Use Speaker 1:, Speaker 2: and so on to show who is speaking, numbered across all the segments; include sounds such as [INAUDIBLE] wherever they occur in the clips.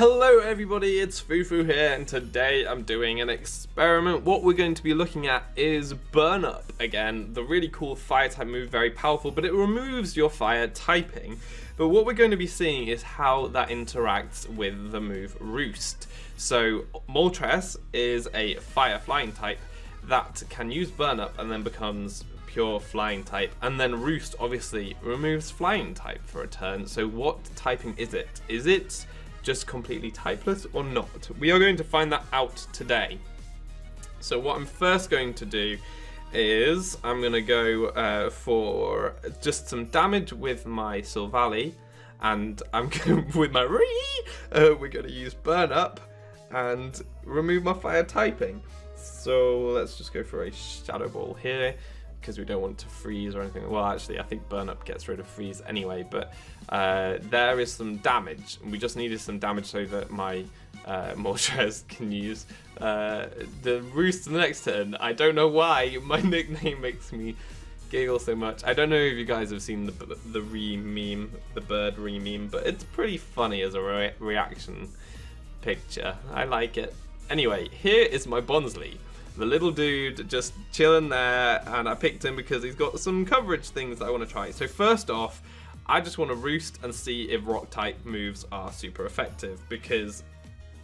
Speaker 1: Hello everybody, it's Foofoo here and today I'm doing an experiment. What we're going to be looking at is Burn Up again, the really cool fire type move, very powerful, but it removes your fire typing. But what we're going to be seeing is how that interacts with the move Roost. So Moltres is a fire flying type that can use Burn Up and then becomes pure flying type and then Roost obviously removes flying type for a turn so what typing is it? Is it just completely typeless or not? We are going to find that out today. So what I'm first going to do is I'm going to go uh, for just some damage with my Silvally and I'm [LAUGHS] going with my Ree, uh, we're going to use Burn Up and remove my fire typing. So let's just go for a Shadow Ball here because we don't want to freeze or anything. Well, actually, I think burn up gets rid of freeze anyway, but uh, there is some damage. We just needed some damage so that my uh, [LAUGHS] can use uh, the roost the next turn. I don't know why [LAUGHS] my nickname makes me giggle so much. I don't know if you guys have seen the the re meme, the bird re meme, but it's pretty funny as a re reaction picture. I like it. Anyway, here is my Bonsly the little dude just chilling there, and I picked him because he's got some coverage things that I want to try. So first off, I just want to roost and see if rock type moves are super effective because,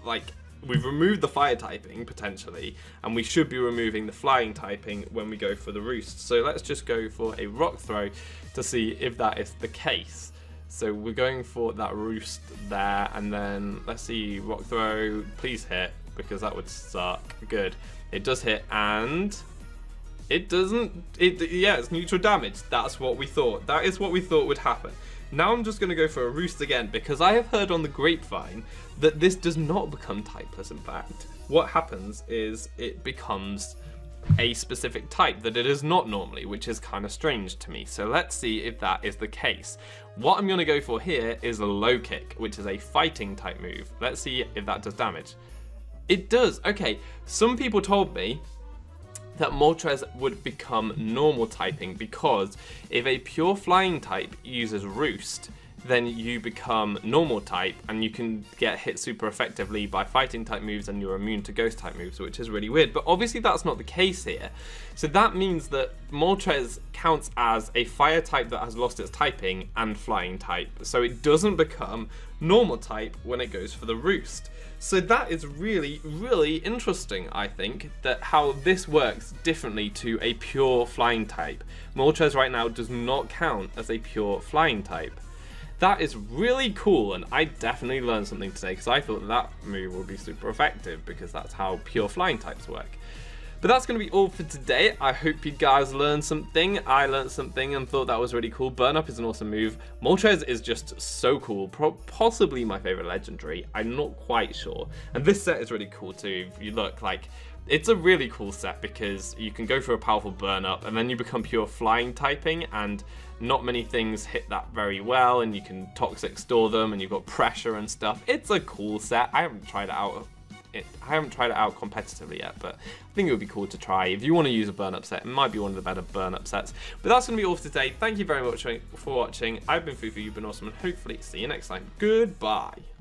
Speaker 1: like, we've removed the fire typing potentially, and we should be removing the flying typing when we go for the roost. So let's just go for a rock throw to see if that is the case. So we're going for that roost there, and then let's see, rock throw, please hit, because that would suck. Good. It does hit, and it doesn't. It yeah, it's neutral damage. That's what we thought. That is what we thought would happen. Now I'm just going to go for a roost again because I have heard on the grapevine that this does not become typeless. In fact, what happens is it becomes a specific type that it is not normally, which is kind of strange to me. So let's see if that is the case. What I'm going to go for here is a low kick, which is a fighting type move. Let's see if that does damage. It does. Okay, some people told me that Moltres would become normal typing because if a pure flying type uses Roost, then you become normal type and you can get hit super effectively by fighting type moves and you're immune to ghost type moves, which is really weird. But obviously that's not the case here. So that means that Moltres counts as a fire type that has lost its typing and flying type. So it doesn't become normal type when it goes for the roost. So that is really, really interesting, I think, that how this works differently to a pure flying type. Moltres right now does not count as a pure flying type. That is really cool, and I definitely learned something today because I thought that move would be super effective because that's how pure flying types work. But that's going to be all for today. I hope you guys learned something. I learned something and thought that was really cool. Burn Up is an awesome move. Moltres is just so cool. Pro possibly my favorite legendary. I'm not quite sure. And this set is really cool too. If you look like it's a really cool set because you can go for a powerful burn up and then you become pure flying typing and not many things hit that very well and you can toxic store them and you've got pressure and stuff. It's a cool set. I haven't tried it out it, I haven't tried it out competitively yet, but I think it would be cool to try. If you want to use a burn up set, it might be one of the better burn up sets. But that's going to be all for today. Thank you very much for watching. I've been Foofoo, you've been awesome, and hopefully see you next time. Goodbye.